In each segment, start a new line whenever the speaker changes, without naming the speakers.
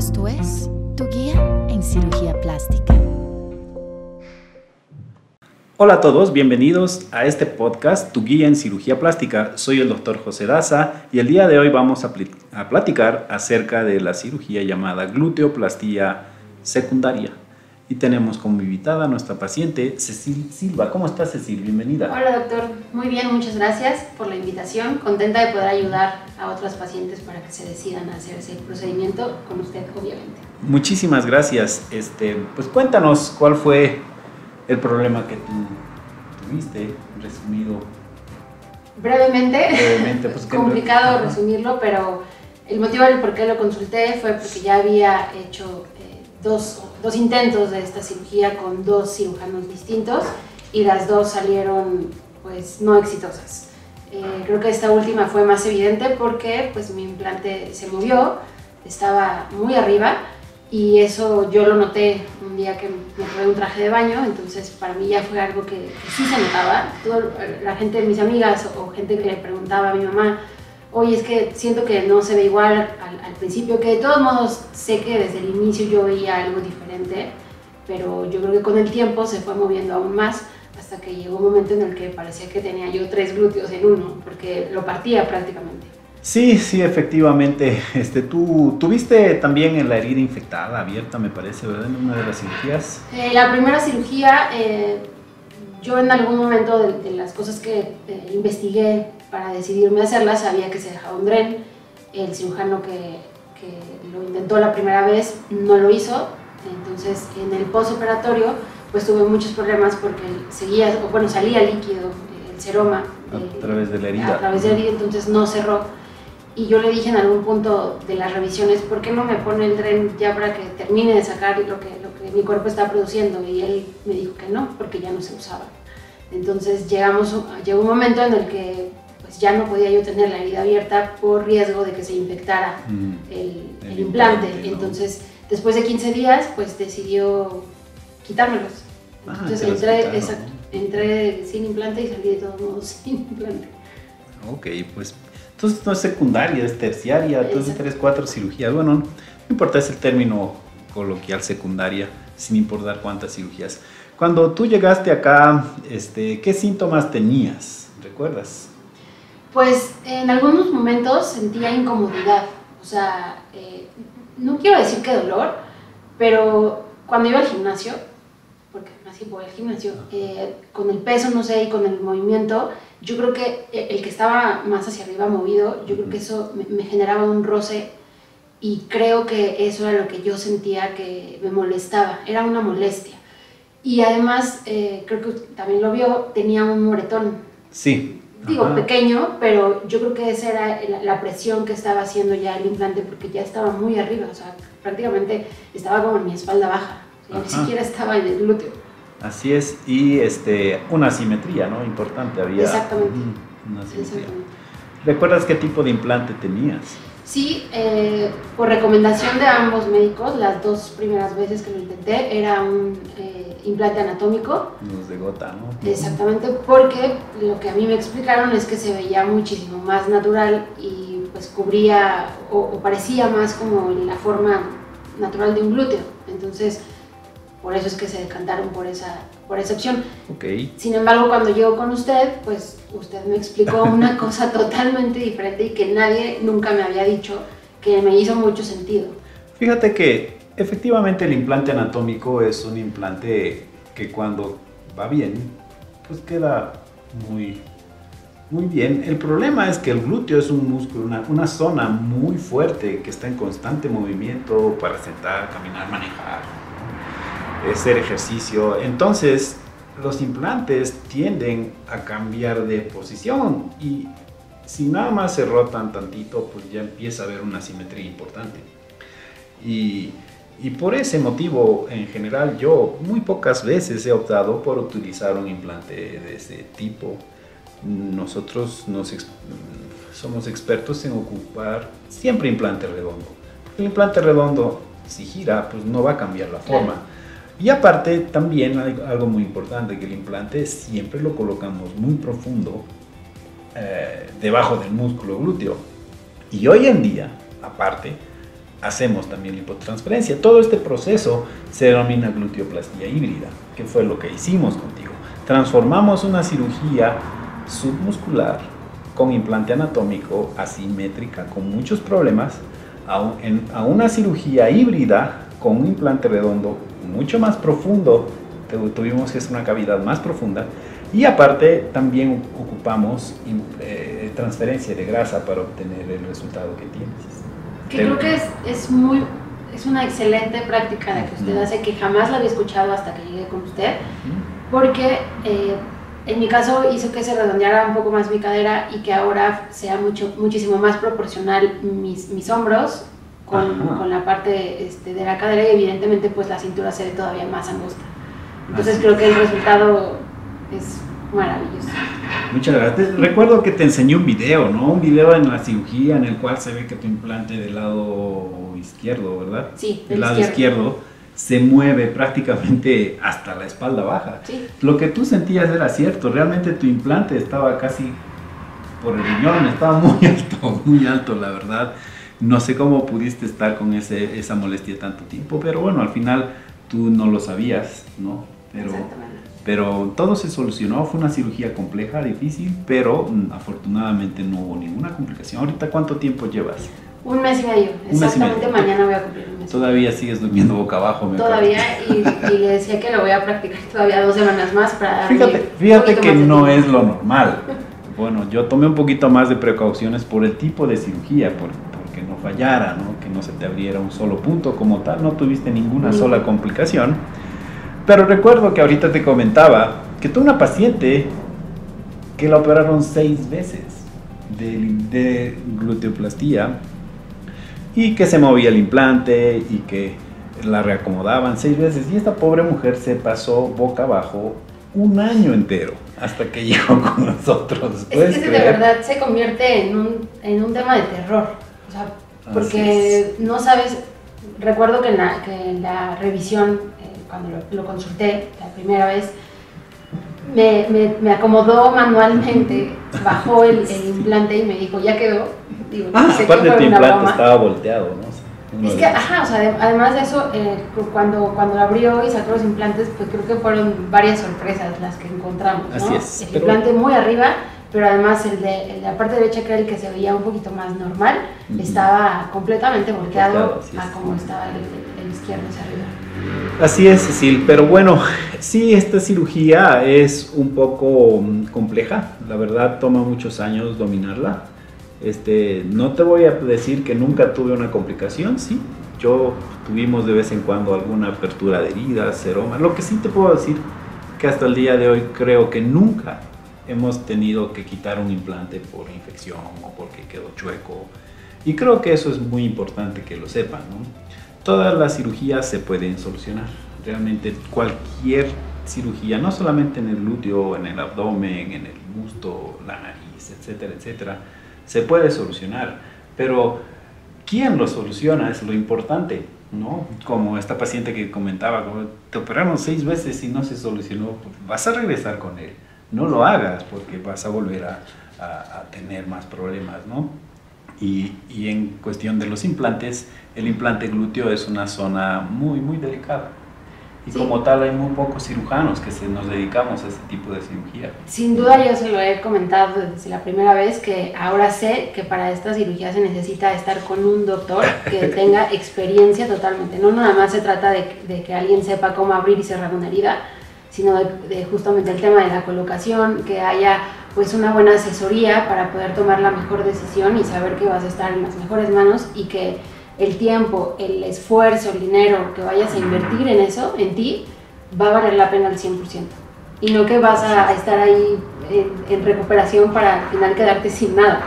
Esto es Tu Guía en Cirugía Plástica.
Hola a todos, bienvenidos a este podcast Tu Guía en Cirugía Plástica. Soy el doctor José Daza y el día de hoy vamos a, a platicar acerca de la cirugía llamada gluteoplastía secundaria. Y tenemos como invitada a nuestra paciente Cecil Silva. ¿Cómo estás, Cecil? Bienvenida.
Hola, doctor. Muy bien, muchas gracias por la invitación. Contenta de poder ayudar a otras pacientes para que se decidan a hacer ese procedimiento con usted, obviamente.
Muchísimas gracias. Este, pues cuéntanos cuál fue el problema que tú tuviste, resumido.
Brevemente.
Brevemente, pues
complicado resumirlo, pero el motivo del por qué lo consulté fue porque ya había hecho dos, dos intentos de esta cirugía con dos cirujanos distintos y las dos salieron pues no exitosas. Eh, creo que esta última fue más evidente porque pues mi implante se movió, estaba muy arriba y eso yo lo noté un día que me probé un traje de baño, entonces para mí ya fue algo que, sí se notaba. Todo, la gente, mis amigas o gente que le preguntaba a mi mamá, oye, es que siento que no se ve igual al, principio, que de todos modos sé que desde el inicio yo veía algo diferente, pero yo creo que con el tiempo se fue moviendo aún más hasta que llegó un momento en el que parecía que tenía yo tres glúteos en uno, porque lo partía prácticamente.
Sí, sí, efectivamente. Este, tú tuviste también en la herida infectada, abierta, me parece, ¿verdad? En una de las cirugías.
Eh, la primera cirugía, eh, yo en algún momento de, las cosas que eh, investigué para decidirme a hacerla, sabía que se dejaba un dren. El cirujano que, que, lo intentó la primera vez no lo hizo. Entonces, en el postoperatorio, pues tuve muchos problemas porque seguía, o bueno, salía líquido, el seroma.
A través de la herida.
A través de la herida, entonces no cerró. Y yo le dije en algún punto de las revisiones, ¿por qué no me pone el dren ya para que termine de sacar lo que, lo que mi cuerpo está produciendo? Y él me dijo que no, porque ya no se usaba. Entonces llegamos, llegó un momento en el que pues ya no podía yo tener la herida abierta por riesgo de que se infectara mm. el, implante. Entonces, después de 15 días, pues decidió quitármelos. Ah, Entonces entré, entré sin implante y salí de todos modos sin implante.
Ok, pues entonces no es secundaria, es terciaria, entonces tres, cuatro cirugías. Bueno, no importa, es el término coloquial secundaria, sin importar cuántas cirugías. Cuando tú llegaste acá, este, ¿qué síntomas tenías? ¿Recuerdas?
Pues en algunos momentos sentía incomodidad, o sea, eh, no quiero decir que dolor, pero cuando iba al gimnasio, porque así voy al gimnasio, eh, con el peso, no sé, y con el movimiento, yo creo que el que estaba más hacia arriba movido, yo creo que eso me, me generaba un roce y creo que eso era lo que yo sentía que me molestaba, era una molestia. Y además, eh, creo que también lo vio, tenía un moretón.
Sí.
Digo, pequeño, pero yo creo que esa era la, presión que estaba haciendo ya el implante porque ya estaba muy arriba, o sea, prácticamente estaba como en mi espalda baja, ni siquiera estaba en el glúteo.
Así es, y este, una simetría, ¿no? Importante había.
Exactamente.
Una simetría. ¿Recuerdas qué tipo de implante tenías?
Sí, eh, por recomendación de ambos médicos, las dos primeras veces que lo intenté era un eh, implante anatómico.
Los de gota, ¿no?
Exactamente, porque lo que a mí me explicaron es que se veía muchísimo más natural y pues cubría o, parecía más como la forma natural de un glúteo. Entonces, por eso es que se decantaron por esa, por esa opción.
Okay.
Sin embargo, cuando llego con usted, pues usted me explicó una cosa totalmente diferente y que nadie nunca me había dicho que me hizo mucho sentido.
Fíjate que efectivamente el implante anatómico es un implante que cuando va bien, pues queda muy, muy bien. El problema es que el glúteo es un músculo, una, una zona muy fuerte que está en constante movimiento para sentar, caminar, manejar hacer ejercicio. Entonces, los implantes tienden a cambiar de posición y si nada más se rotan tantito, pues ya empieza a haber una simetría importante. Y, y, por ese motivo, en general, yo muy pocas veces he optado por utilizar un implante de ese tipo. Nosotros nos, somos expertos en ocupar siempre implante redondo. El implante redondo, si gira, pues no va a cambiar la forma. Y aparte, también hay algo muy importante, que el implante siempre lo colocamos muy profundo eh, debajo del músculo glúteo. Y hoy en día, aparte, hacemos también lipotransferencia. Todo este proceso se denomina gluteoplastía híbrida, que fue lo que hicimos contigo. Transformamos una cirugía submuscular con implante anatómico asimétrica, con muchos problemas, a una cirugía híbrida con un implante redondo mucho más profundo. Tuvimos que hacer una cavidad más profunda. Y aparte también ocupamos eh, transferencia de grasa para obtener el resultado que tienes.
Que creo que es, es, muy, es una excelente práctica la que usted hace, que jamás la había escuchado hasta que llegué con usted, porque eh, en mi caso hizo que se redondeara un poco más mi cadera y que ahora sea mucho, muchísimo más proporcional mis, mis hombros con, con, la parte este, de la cadera y evidentemente pues la cintura se ve todavía más angosta. Entonces creo que el resultado es maravilloso.
Muchas gracias. Recuerdo que te enseñé un video, ¿no? Un video en la cirugía en el cual se ve que tu implante del lado izquierdo, ¿verdad?
Sí,
del lado izquierdo. se mueve prácticamente hasta la espalda baja.
Sí.
Lo que tú sentías era cierto, realmente tu implante estaba casi por el riñón, estaba muy alto, muy alto, la verdad. No sé cómo pudiste estar con ese, esa molestia tanto tiempo, pero bueno, al final tú no lo sabías, ¿no? Pero, pero todo se solucionó, fue una cirugía compleja, difícil, pero mm, afortunadamente no hubo ninguna complicación. ¿Ahorita cuánto tiempo llevas?
Un mes y medio, exactamente mañana voy a cumplir un mes.
Todavía sigues durmiendo boca abajo,
me Todavía, y, le decía que lo voy a practicar todavía dos semanas más para
Fíjate, fíjate que no es lo normal. Bueno, yo tomé un poquito más de precauciones por el tipo de cirugía, por, fallara, ¿no? que no se te abriera un solo punto como tal, no tuviste ninguna sola complicación. Pero recuerdo que ahorita te comentaba que tuve una paciente que la operaron seis veces de, de gluteoplastía y que se movía el implante y que la reacomodaban seis veces y esta pobre mujer se pasó boca abajo un año entero hasta que llegó con nosotros.
Es que de verdad se convierte en un, en un tema de terror. O sea, porque no sabes, recuerdo que en la, que en la revisión, eh, cuando lo, consulté la primera vez, me, me, me acomodó manualmente, bajó el, el, implante y me dijo, ya quedó.
Digo, ah, aparte tu implante estaba volteado, ¿no?
Es que, ajá, o sea, además de eso, eh, cuando, cuando lo abrió y sacó los implantes, pues creo que fueron varias sorpresas las que encontramos, ¿no?
Así es.
El implante muy arriba, pero además el de, la parte derecha, que era el que se veía un poquito más normal, estaba completamente volteado a como estaba el, el, izquierdo hacia arriba.
Así es, Cecil, pero bueno, sí, esta cirugía es un poco mm, compleja, la verdad toma muchos años dominarla este, no te voy a decir que nunca tuve una complicación, sí. Yo tuvimos de vez en cuando alguna apertura de heridas, seroma. Lo que sí te puedo decir que hasta el día de hoy creo que nunca hemos tenido que quitar un implante por infección o porque quedó chueco. Y creo que eso es muy importante que lo sepan. ¿no? Todas las cirugías se pueden solucionar. Realmente cualquier cirugía, no solamente en el glúteo, en el abdomen, en el busto, la nariz, etcétera, etcétera se puede solucionar, pero ¿quién lo soluciona? Es lo importante, ¿no? Como esta paciente que comentaba, te operaron seis veces y no se solucionó, pues vas a regresar con él. No lo hagas porque vas a volver a, tener más problemas, ¿no? Y, y en cuestión de los implantes, el implante glúteo es una zona muy, muy delicada. Y como tal hay muy pocos cirujanos que se nos dedicamos a ese tipo de cirugía.
Sin duda yo se lo he comentado desde la primera vez que ahora sé que para esta cirugía se necesita estar con un doctor que tenga experiencia totalmente. No nada más se trata de, de, que alguien sepa cómo abrir y cerrar una herida, sino de, de, justamente el tema de la colocación, que haya pues una buena asesoría para poder tomar la mejor decisión y saber que vas a estar en las mejores manos y que el tiempo, el esfuerzo, el dinero que vayas a invertir en eso, en ti, va a valer la pena al 100%. Y no que vas a, estar ahí en, recuperación para al final quedarte sin nada.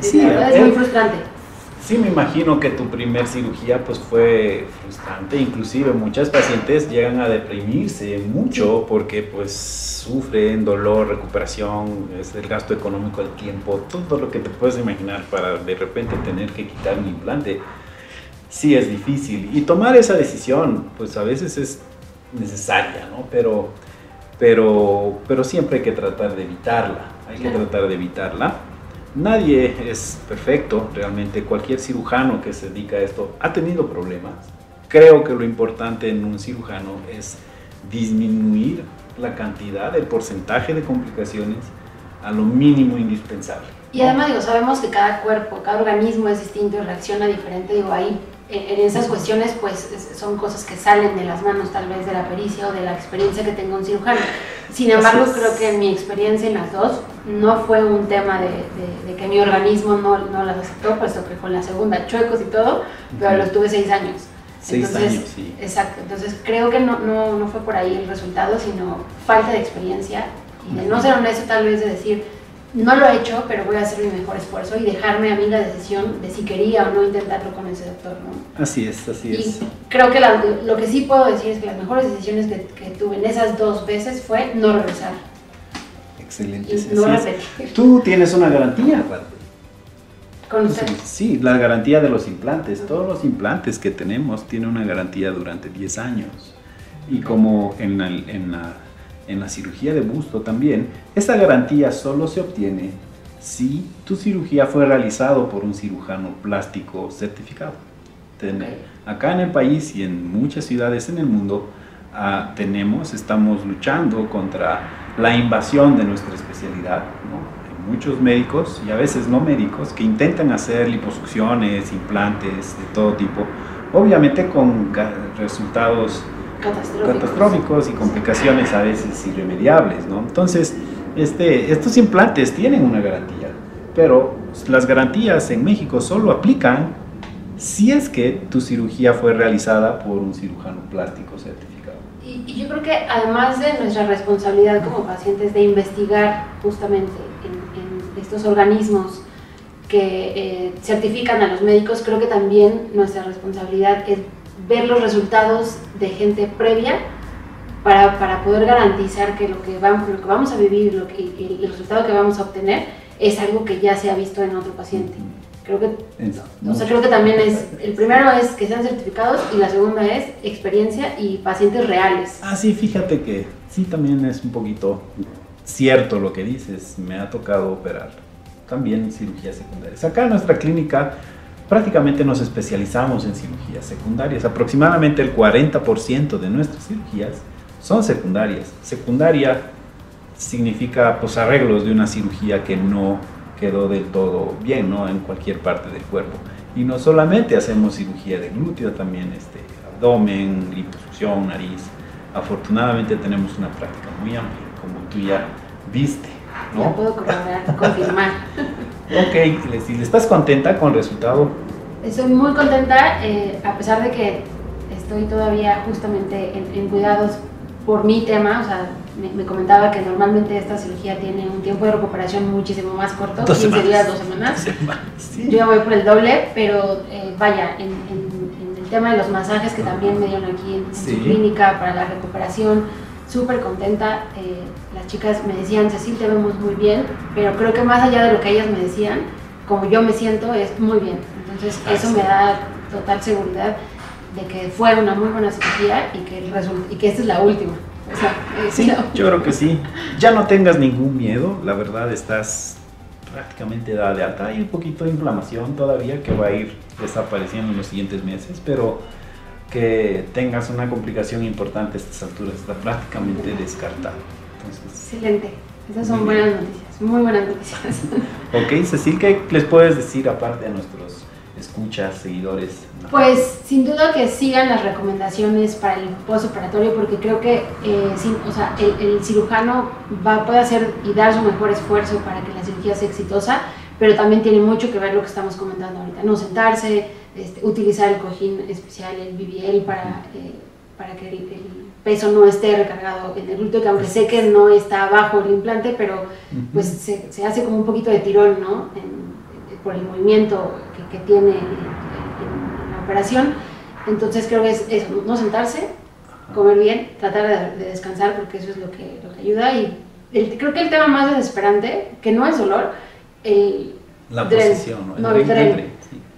Sí, es muy frustrante.
Sí, me imagino que tu primer cirugía pues fue frustrante, inclusive muchas pacientes llegan a deprimirse mucho porque pues sufren dolor, recuperación, es el gasto económico, el tiempo, todo lo que te puedes imaginar para de repente tener que quitar un implante. Sí es difícil. Y tomar esa decisión pues a veces es necesaria, ¿no? Pero, pero, pero siempre hay que tratar de evitarla, hay que tratar de evitarla nadie es perfecto, realmente cualquier cirujano que se dedica a esto ha tenido problemas. Creo que lo importante en un cirujano es disminuir la cantidad, el porcentaje de complicaciones a lo mínimo indispensable.
Y además, digo, sabemos que cada cuerpo, cada organismo es distinto y reacciona diferente. Digo, ahí en esas cuestiones, pues son cosas que salen de las manos tal vez de la pericia o de la experiencia que tenga un cirujano. Sin embargo, creo que en mi experiencia en las dos no fue un tema de, que mi organismo no, no, las aceptó, puesto que con la segunda chuecos y todo, pero los tuve seis años.
Seis años, sí.
Exacto, entonces creo que no, no, no fue por ahí el resultado, sino falta de experiencia y de no ser honesto tal vez de decir, no lo he hecho, pero voy a hacer mi mejor esfuerzo y dejarme a mí la decisión de si quería o no intentarlo con ese doctor, ¿no?
Así es, así es.
Y creo que lo que sí puedo decir es que las mejores decisiones que, tuve en esas dos veces fue no regresar.
Excelente. Y no repetir. Tú tienes una garantía,
¿Con usted?
Sí, la garantía de los implantes. Todos los implantes que tenemos tienen una garantía durante 10 años. Y como en en la en la cirugía de busto también, esta garantía solo se obtiene si tu cirugía fue realizado por un cirujano plástico certificado. Acá en el país y en muchas ciudades en el mundo ah, tenemos, estamos luchando contra la invasión de nuestra especialidad. Hay muchos médicos y a veces no médicos que intentan hacer liposucciones, implantes de todo tipo, obviamente con resultados catastróficos, y complicaciones a veces irremediables, ¿no? Entonces, este, estos implantes tienen una garantía, pero las garantías en México solo aplican si es que tu cirugía fue realizada por un cirujano plástico certificado.
Y, yo creo que además de nuestra responsabilidad como pacientes de investigar justamente en, estos organismos que eh, certifican a los médicos, creo que también nuestra responsabilidad es ver los resultados de gente previa para, para poder garantizar que lo que, vamos, lo que vamos a vivir lo que, el resultado que vamos a obtener es algo que ya se ha visto en otro paciente. Creo que, o sea, creo que también es, el primero es que sean certificados y la segunda es experiencia y pacientes reales.
Ah, sí, fíjate que sí también es un poquito cierto lo que dices, me ha tocado operar también cirugías secundarias. Acá en nuestra clínica prácticamente nos especializamos en cirugías secundarias. Aproximadamente el 40% de nuestras cirugías son secundarias. Secundaria significa pues, arreglos de una cirugía que no quedó del todo bien ¿no? en cualquier parte del cuerpo. Y no solamente hacemos cirugía de glúteo, también este, abdomen, liposucción, nariz. Afortunadamente tenemos una práctica muy amplia, como tú ya viste. ¿no?
Ya puedo confirmar.
Ok, si estás contenta con el resultado.
Estoy muy contenta, eh, a pesar de que estoy todavía justamente en, cuidados por mi tema, o sea, me, comentaba que normalmente esta cirugía tiene un tiempo de recuperación muchísimo más corto, 15 días, dos semanas. Yo ya voy por el doble, pero eh, vaya, en, el tema de los masajes que también me dieron aquí en, su clínica para la recuperación, súper contenta. Eh, las chicas me decían, Cecil, te vemos muy bien, pero creo que más allá de lo que ellas me decían, como yo me siento, es muy bien. Entonces, eso me da total seguridad de que fue una muy buena cirugía y que, y que esta es la última.
sí, yo creo que sí. Ya no tengas ningún miedo, la verdad estás prácticamente dada de alta. Hay un poquito de inflamación todavía que va a ir desapareciendo en los siguientes meses, pero que tengas una complicación importante a estas alturas está prácticamente descartado.
Excelente. Esas son buenas noticias, muy buenas noticias.
ok, Cecil, ¿qué les puedes decir aparte a nuestros escuchas, seguidores?
Pues sin duda que sigan las recomendaciones para el postoperatorio porque creo que eh, o sea, el, cirujano va, puede hacer y dar su mejor esfuerzo para que la cirugía sea exitosa, pero también tiene mucho que ver lo que estamos comentando ahorita, no sentarse, este, utilizar el cojín especial, el BBL, para, eh, para que el, peso no esté recargado en el glúteo, que aunque sé que no está bajo el implante, pero pues se, se, hace como un poquito de tirón, ¿no? por el movimiento que, que tiene en, la operación. Entonces creo que es eso, no sentarse, comer bien, tratar de, descansar porque eso es lo que, lo que ayuda. Y creo que el tema más desesperante, que no es dolor, el...
La posición,
¿no? el, tren.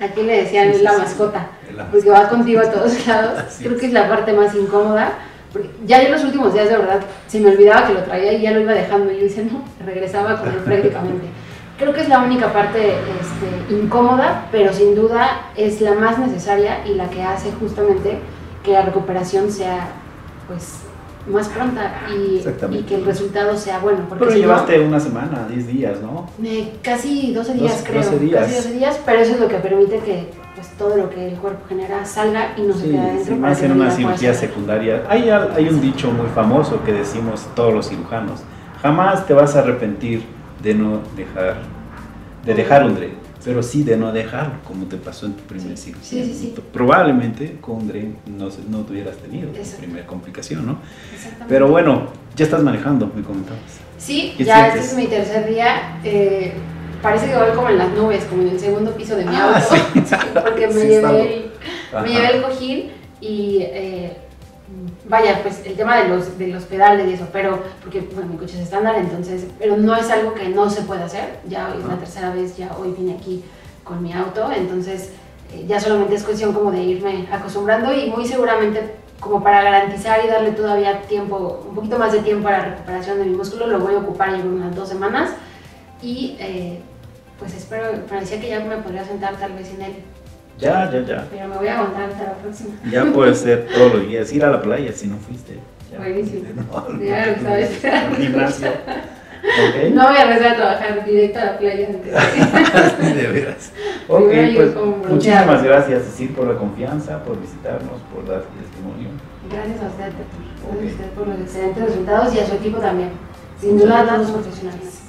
Aquí le decían la mascota, porque va contigo a todos lados. Creo que es la parte más incómoda. Porque ya en los últimos días, de verdad, se me olvidaba que lo traía y ya lo iba dejando. Y yo hice, no, regresaba con él prácticamente. creo que es la única parte este, incómoda, pero sin duda es la más necesaria y la que hace justamente que la recuperación sea pues más pronta y, y que el resultado sea bueno. Porque
Pero
si no-
llevaste una semana, 10 días, ¿no?
Eh, casi 12 días,
Doce-
creo.
12 días.
Casi 12 días, pero eso es lo que permite que pues, todo lo que el cuerpo genera salga y no se
Sí,
quede adentro.
sí, más en una
pueda
cirugía secundaria. Hay, hay un dicho muy famoso que decimos todos los cirujanos. Jamás te vas a arrepentir de no dejar, de dejar un DRE, pero sí de no dejarlo, como te pasó en tu primer
Sí,
cirugía.
sí, sí.
Probablemente con un DRE no, no tuvieras tenido tu primera complicación, ¿no?
Exactamente.
Pero bueno, ya estás manejando, me comentabas.
Sí,
¿Qué
ya
sientes?
este es mi tercer día. eh, parece que voy como en las nubes, como en el segundo piso de mi
Ah,
auto. porque me, llevé el, me llevé el cojín y eh, vaya, pues el tema de los, de los pedales y eso, pero porque bueno, mi coche es estándar, entonces, pero no es algo que no se pueda hacer. Ya hoy es la tercera vez, ya hoy vine aquí con mi auto, entonces eh, ya solamente es cuestión como de irme acostumbrando y muy seguramente como para garantizar y darle todavía tiempo, un poquito más de tiempo a la recuperación de mi músculo, lo voy a ocupar en unas dos semanas y eh, pues espero, parecía que ya me podría sentar tal vez en él,
Ya, ya, ya.
pero me voy a aguantar hasta la próxima.
Ya puedes ser todos los días, ir a la playa si no fuiste. Ya.
Buenísimo.
No,
Ya lo sabes.
al gimnasio. ¿Ok?
No voy a regresar a trabajar directo a la playa.
de veras. Ok, pues muchísimas gracias, Cecil, por la confianza, por visitarnos, por dar tu testimonio.
Gracias a usted, Petur.
Ok.
Gracias a usted por los excelentes resultados y a su equipo también. Sin duda, todos profesionales.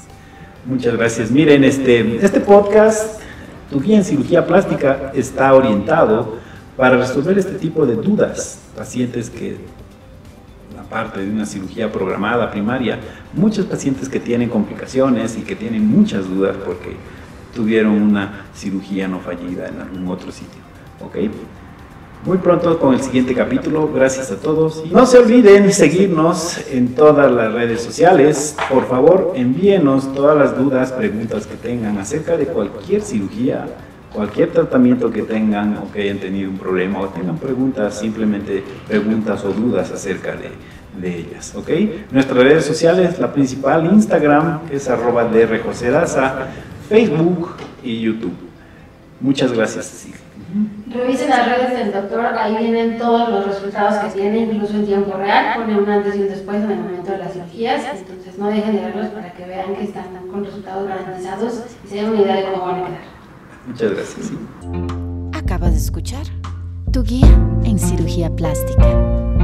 Muchas gracias. Miren, este, este podcast, Tu guía en cirugía plástica, está orientado para resolver este tipo de dudas. Pacientes que, aparte de una cirugía programada primaria, muchos pacientes que tienen complicaciones y que tienen muchas dudas porque tuvieron una cirugía no fallida en algún otro sitio. ¿Ok? Muy pronto con el siguiente capítulo. Gracias a todos. No se olviden seguirnos en todas las redes sociales. Por favor, envíenos todas las dudas, preguntas que tengan acerca de cualquier cirugía, cualquier tratamiento que tengan o que hayan tenido un problema o tengan preguntas, simplemente preguntas o dudas acerca de, de ellas. ¿Ok? Nuestras redes sociales, la principal Instagram es arroba drjosedaza, Facebook y YouTube. Muchas gracias, Cecilia.
Revisen las redes del doctor, ahí vienen todos los resultados que tiene, incluso en tiempo real, pone un antes y un después en el momento de las cirugías, entonces no dejen de verlos para que vean que están con resultados garantizados y se den una idea de cómo van a quedar.
Muchas gracias. sí.
Acabas de escuchar Tu guía en cirugía plástica.